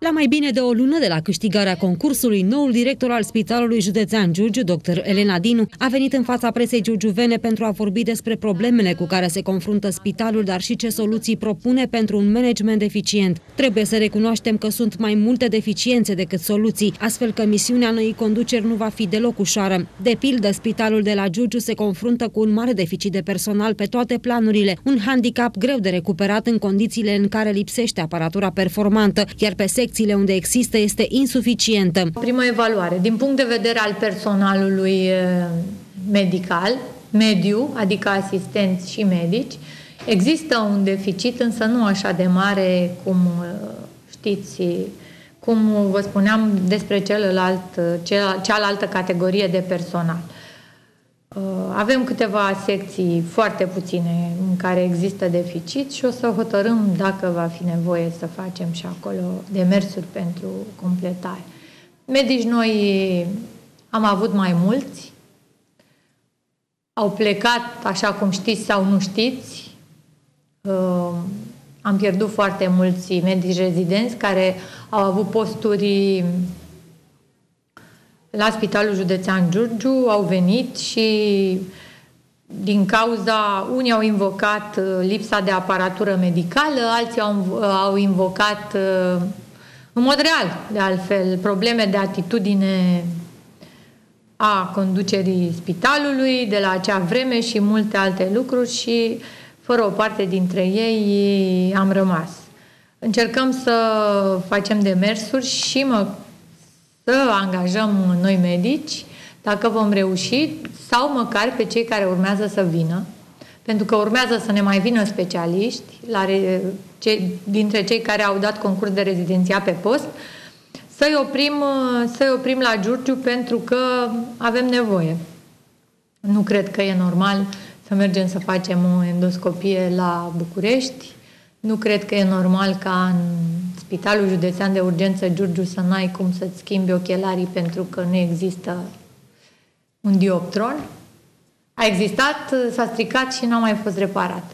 La mai bine de o lună de la câștigarea concursului, noul director al Spitalului Județean Giurgiu, dr. Elena Dinu, a venit în fața presei giurgiuvene pentru a vorbi despre problemele cu care se confruntă spitalul, dar și ce soluții propune pentru un management eficient. Trebuie să recunoaștem că sunt mai multe deficiențe decât soluții, astfel că misiunea noii conduceri nu va fi deloc ușoară. De pildă, spitalul de la Giurgiu se confruntă cu un mare deficit de personal pe toate planurile, un handicap greu de recuperat în condițiile în care lipsește aparatura performantă, iar pe secțiile unde există este insuficientă. Prima evaluare, din punct de vedere al personalului medical, mediu, adică asistenți și medici, există un deficit, însă nu așa de mare cum știți, cum vă spuneam despre celălalt, cealaltă categorie de personal. Uh, avem câteva secții foarte puține în care există deficit și o să hotărâm dacă va fi nevoie să facem și acolo demersuri pentru completare. Medici noi am avut mai mulți, au plecat, așa cum știți sau nu știți. Uh, am pierdut foarte mulți medici rezidenți care au avut posturi la Spitalul Județean Giurgiu au venit și din cauza, unii au invocat uh, lipsa de aparatură medicală, alții au, uh, au invocat uh, în mod real, de altfel, probleme de atitudine a conducerii spitalului de la acea vreme și multe alte lucruri și fără o parte dintre ei am rămas. Încercăm să facem demersuri și mă să angajăm noi medici, dacă vom reuși, sau măcar pe cei care urmează să vină, pentru că urmează să ne mai vină specialiști la re, ce, dintre cei care au dat concurs de rezidenția pe post, să-i oprim, să oprim la Giurgiu pentru că avem nevoie. Nu cred că e normal să mergem să facem o endoscopie la București. Nu cred că e normal ca în Spitalul Județean de Urgență Giurgiu să n-ai cum să-ți schimbi ochelarii pentru că nu există un dioptron. A existat, s-a stricat și n-a mai fost reparat.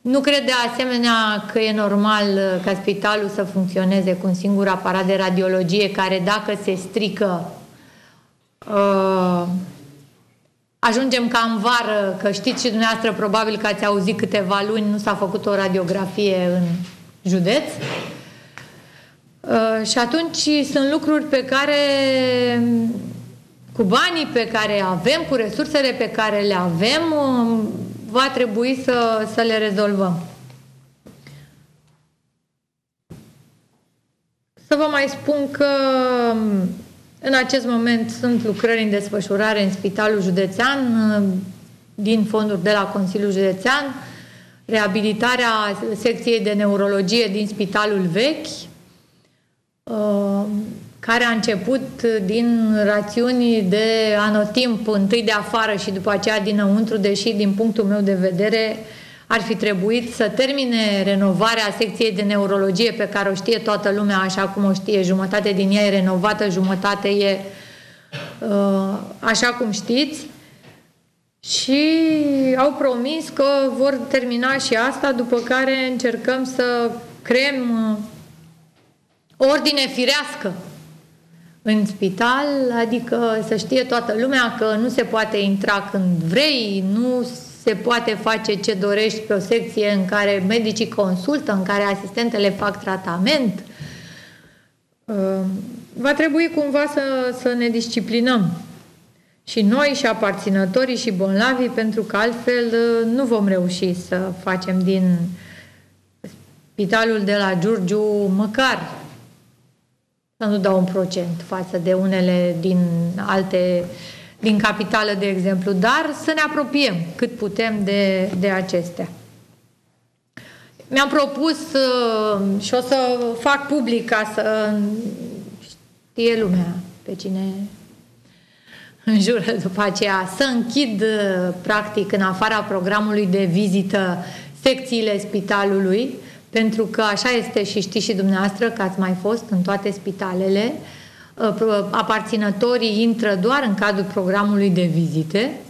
Nu cred de asemenea că e normal ca spitalul să funcționeze cu un singur aparat de radiologie care dacă se strică uh, ajungem ca în vară, că știți și dumneavoastră probabil că ați auzit câteva luni, nu s-a făcut o radiografie în județ. Uh, și atunci sunt lucruri pe care, cu banii pe care avem, cu resursele pe care le avem, um, va trebui să, să le rezolvăm. Să vă mai spun că um, în acest moment sunt lucrări în desfășurare în Spitalul Județean um, din fonduri de la Consiliul Județean, reabilitarea secției de neurologie din Spitalul Vechi, Uh, care a început din rațiuni de anotimp, întâi de afară și după aceea dinăuntru, deși din punctul meu de vedere ar fi trebuit să termine renovarea secției de neurologie pe care o știe toată lumea așa cum o știe, jumătate din ea e renovată, jumătate e uh, așa cum știți. Și au promis că vor termina și asta, după care încercăm să creăm uh, ordine firească în spital, adică să știe toată lumea că nu se poate intra când vrei, nu se poate face ce dorești pe o secție în care medicii consultă, în care asistentele fac tratament. Ehm, va trebui cumva să, să ne disciplinăm și noi și aparținătorii și bolnavii, pentru că altfel uh, nu vom reuși să facem din spitalul de la Giurgiu măcar să nu dau un procent față de unele din alte, din capitală, de exemplu, dar să ne apropiem cât putem de, de acestea. Mi-am propus uh, și o să fac public ca să știe lumea pe cine înjură după aceea, să închid uh, practic în afara programului de vizită secțiile spitalului, pentru că așa este și știți și dumneavoastră că ați mai fost în toate spitalele, uh, aparținătorii intră doar în cadrul programului de vizite,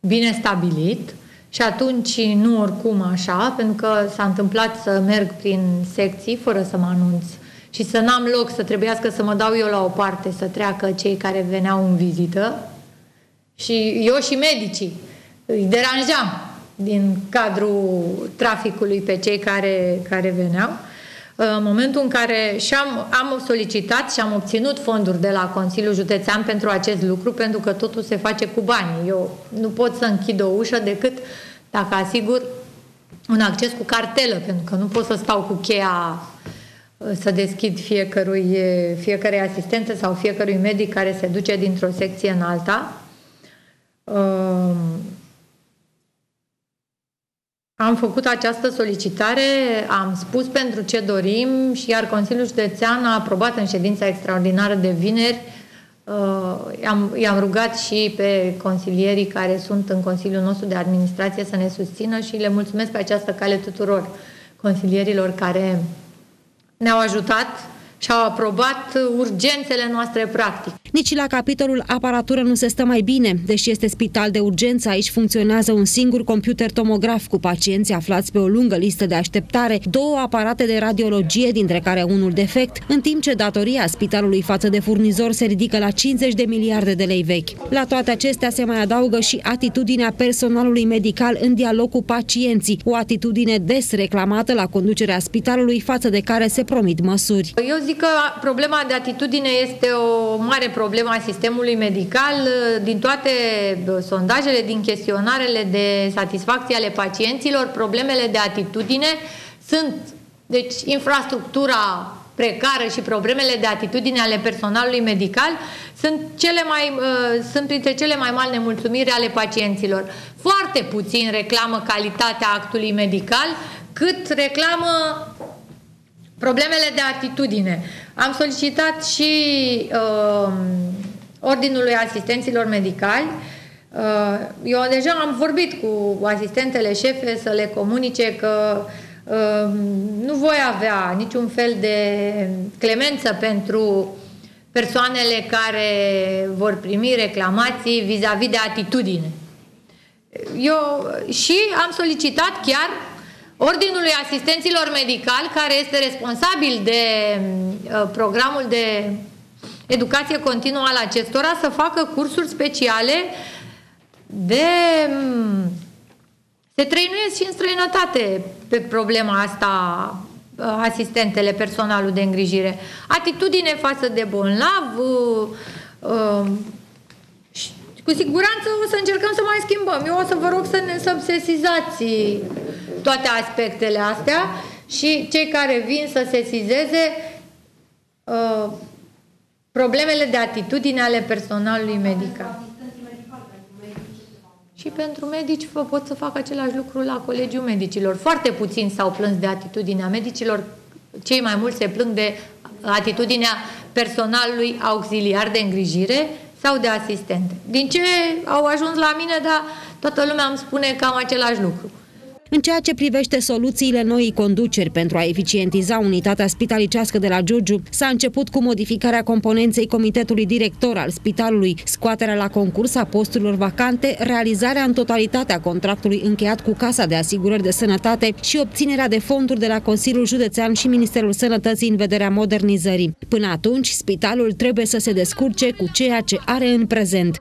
bine stabilit, și atunci nu oricum așa, pentru că s-a întâmplat să merg prin secții fără să mă anunț. Și să n-am loc să trebuiască să mă dau eu la o parte să treacă cei care veneau în vizită. Și eu și medicii. Îi deranjam din cadrul traficului pe cei care, care veneau. În momentul în care și-am am solicitat și am obținut fonduri de la Consiliul Județean pentru acest lucru, pentru că totul se face cu bani. Eu nu pot să închid o ușă decât dacă asigur un acces cu cartelă, pentru că nu pot să stau cu cheia să deschid fiecărui, fiecare asistență sau fiecărui medic care se duce dintr-o secție în alta. Am făcut această solicitare, am spus pentru ce dorim și iar Consiliul Județean a aprobat în ședința extraordinară de vineri. I-am, i-am rugat și pe consilierii care sunt în Consiliul nostru de Administrație să ne susțină și le mulțumesc pe această cale tuturor consilierilor care ne-au ajutat și au aprobat urgențele noastre practic. Nici la capitolul aparatură nu se stă mai bine. Deși este spital de urgență, aici funcționează un singur computer tomograf cu pacienți aflați pe o lungă listă de așteptare, două aparate de radiologie, dintre care unul defect, în timp ce datoria spitalului față de furnizor se ridică la 50 de miliarde de lei vechi. La toate acestea se mai adaugă și atitudinea personalului medical în dialog cu pacienții, o atitudine des reclamată la conducerea spitalului față de care se promit măsuri. Eu zic că problema de atitudine este o mare problemă a sistemului medical. Din toate sondajele, din chestionarele de satisfacție ale pacienților, problemele de atitudine sunt, deci, infrastructura precară și problemele de atitudine ale personalului medical sunt, cele mai, sunt printre cele mai mari nemulțumiri ale pacienților. Foarte puțin reclamă calitatea actului medical, cât reclamă Problemele de atitudine. Am solicitat și uh, Ordinului Asistenților Medicali. Uh, eu deja am vorbit cu asistentele șefe să le comunice că uh, nu voi avea niciun fel de clemență pentru persoanele care vor primi reclamații vis-a-vis -vis de atitudine. Eu și am solicitat chiar Ordinului Asistenților Medicali, care este responsabil de uh, programul de educație continuă al acestora, să facă cursuri speciale de... Um, se trăinuiesc și în străinătate pe problema asta uh, asistentele, personalul de îngrijire. Atitudine față de bolnav, uh, uh, cu siguranță o să încercăm să mai schimbăm. Eu o să vă rog să ne să sesizați toate aspectele astea și cei care vin să sesizeze uh, problemele de atitudine ale personalului medical. Și pentru medici vă pot să fac același lucru la Colegiul Medicilor. Foarte puțin s-au plâns de atitudinea medicilor, cei mai mulți se plâng de atitudinea personalului auxiliar de îngrijire sau de asistente. Din ce au ajuns la mine, dar toată lumea îmi spune cam același lucru. În ceea ce privește soluțiile noii conduceri pentru a eficientiza unitatea spitalicească de la Giurgiu, s-a început cu modificarea componenței comitetului director al spitalului, scoaterea la concurs a posturilor vacante, realizarea în totalitate a contractului încheiat cu Casa de Asigurări de Sănătate și obținerea de fonduri de la Consiliul Județean și Ministerul Sănătății în vederea modernizării. Până atunci, spitalul trebuie să se descurce cu ceea ce are în prezent.